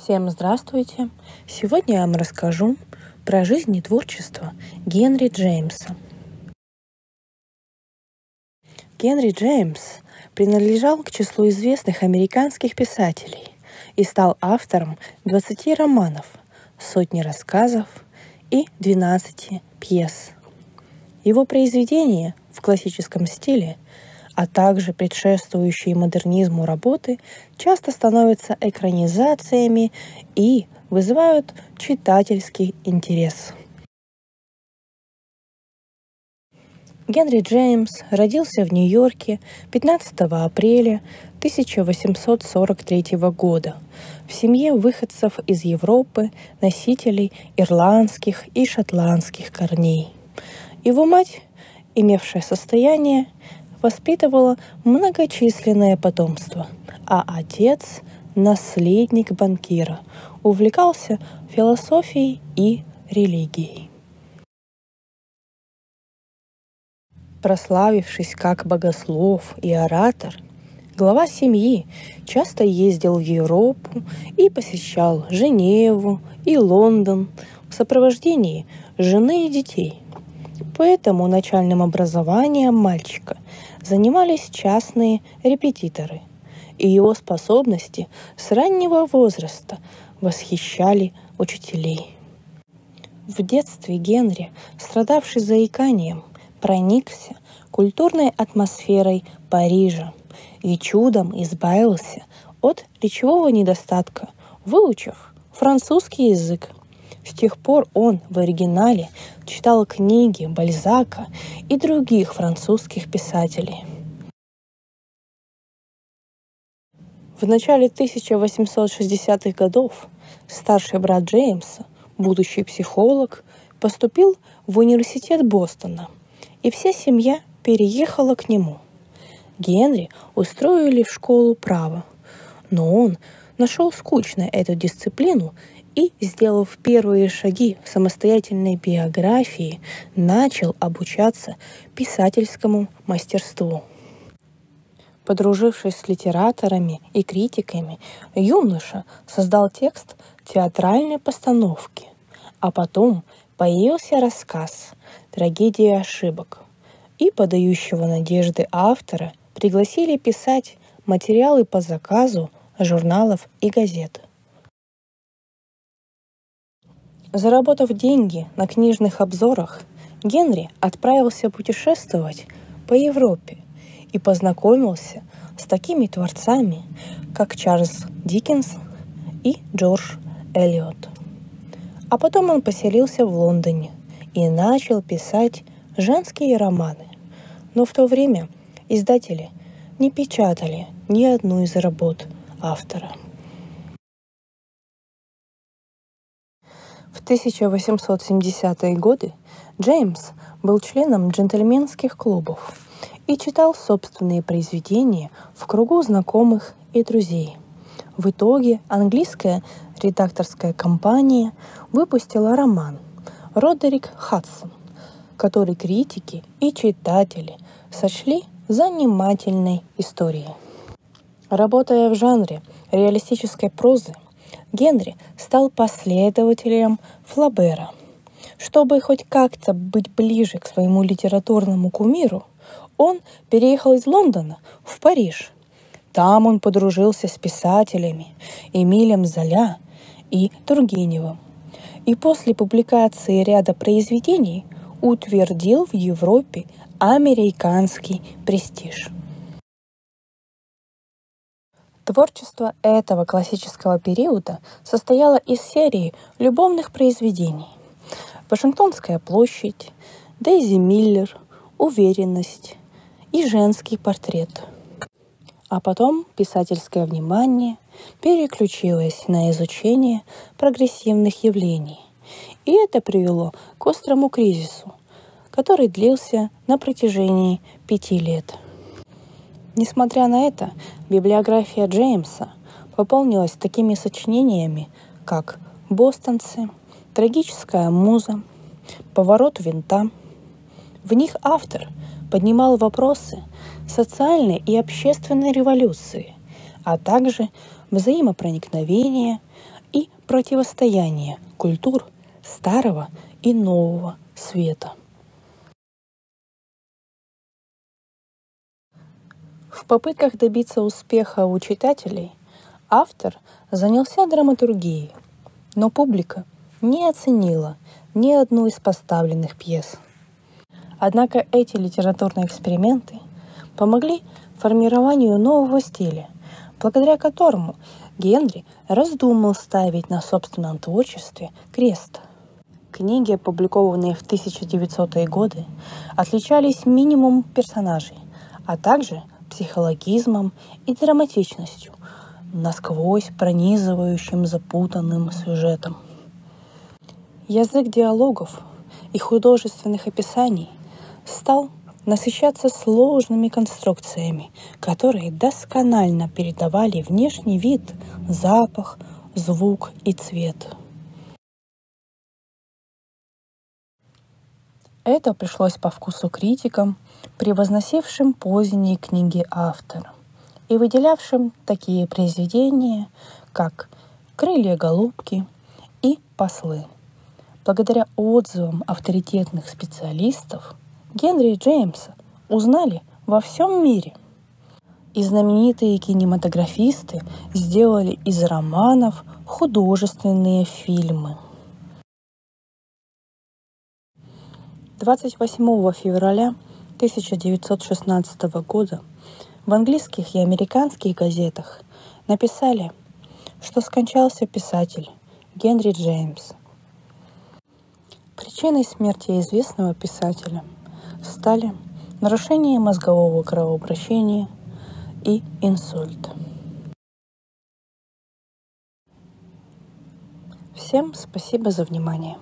Всем здравствуйте! Сегодня я вам расскажу про жизнь и творчество Генри Джеймса. Генри Джеймс принадлежал к числу известных американских писателей и стал автором 20 романов, сотни рассказов и 12 пьес. Его произведения в классическом стиле – а также предшествующие модернизму работы часто становятся экранизациями и вызывают читательский интерес. Генри Джеймс родился в Нью-Йорке 15 апреля 1843 года в семье выходцев из Европы, носителей ирландских и шотландских корней. Его мать, имевшая состояние, воспитывала многочисленное потомство, а отец, наследник банкира, увлекался философией и религией. Прославившись как богослов и оратор, глава семьи часто ездил в Европу и посещал Женеву и Лондон в сопровождении жены и детей. Поэтому начальным образованием мальчика занимались частные репетиторы, и его способности с раннего возраста восхищали учителей. В детстве Генри, страдавший заиканием, проникся культурной атмосферой Парижа и чудом избавился от речевого недостатка, выучив французский язык. С тех пор он в оригинале читал книги Бальзака и других французских писателей. В начале 1860-х годов старший брат Джеймса, будущий психолог, поступил в университет Бостона, и вся семья переехала к нему. Генри устроили в школу права, но он нашел скучной эту дисциплину и, сделав первые шаги в самостоятельной биографии, начал обучаться писательскому мастерству. Подружившись с литераторами и критиками, юноша создал текст театральной постановки, а потом появился рассказ «Трагедия ошибок», и подающего надежды автора пригласили писать материалы по заказу журналов и газет – Заработав деньги на книжных обзорах, Генри отправился путешествовать по Европе и познакомился с такими творцами, как Чарльз Диккенс и Джордж Эллиот. А потом он поселился в Лондоне и начал писать женские романы. Но в то время издатели не печатали ни одну из работ автора. В 1870-е годы Джеймс был членом джентльменских клубов и читал собственные произведения в кругу знакомых и друзей. В итоге английская редакторская компания выпустила роман «Родерик Хадсон», который критики и читатели сочли занимательной историей. Работая в жанре реалистической прозы, Генри стал последователем Флабера. Чтобы хоть как-то быть ближе к своему литературному кумиру, он переехал из Лондона в Париж. Там он подружился с писателями Эмилем Золя и Тургеневым. И после публикации ряда произведений утвердил в Европе американский престиж – Творчество этого классического периода состояло из серии любовных произведений. Вашингтонская площадь, Дейзи Миллер, Уверенность и женский портрет. А потом писательское внимание переключилось на изучение прогрессивных явлений. И это привело к острому кризису, который длился на протяжении пяти лет – Несмотря на это, библиография Джеймса пополнилась такими сочинениями, как «Бостонцы», «Трагическая муза», «Поворот винта». В них автор поднимал вопросы социальной и общественной революции, а также взаимопроникновения и противостояние культур старого и нового света. В попытках добиться успеха у читателей автор занялся драматургией, но публика не оценила ни одну из поставленных пьес. Однако эти литературные эксперименты помогли формированию нового стиля, благодаря которому Генри раздумал ставить на собственном творчестве крест. Книги, опубликованные в 1900-е годы, отличались минимум персонажей, а также психологизмом и драматичностью, насквозь пронизывающим запутанным сюжетом. Язык диалогов и художественных описаний стал насыщаться сложными конструкциями, которые досконально передавали внешний вид, запах, звук и цвет. Это пришлось по вкусу критикам, превозносившим поздние книги автора и выделявшим такие произведения, как «Крылья голубки» и «Послы». Благодаря отзывам авторитетных специалистов Генри Джеймса узнали во всем мире. И знаменитые кинематографисты сделали из романов художественные фильмы – 28 февраля 1916 года в английских и американских газетах написали, что скончался писатель Генри Джеймс. Причиной смерти известного писателя стали нарушение мозгового кровообращения и инсульт. Всем спасибо за внимание.